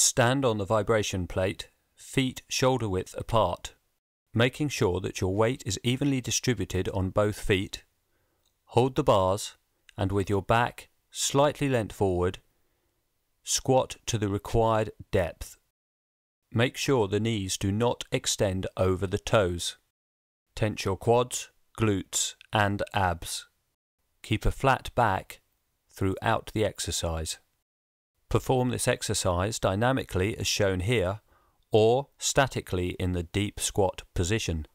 Stand on the vibration plate, feet shoulder width apart, making sure that your weight is evenly distributed on both feet. Hold the bars and with your back slightly leant forward, squat to the required depth. Make sure the knees do not extend over the toes. Tense your quads, glutes and abs. Keep a flat back throughout the exercise. Perform this exercise dynamically as shown here or statically in the deep squat position.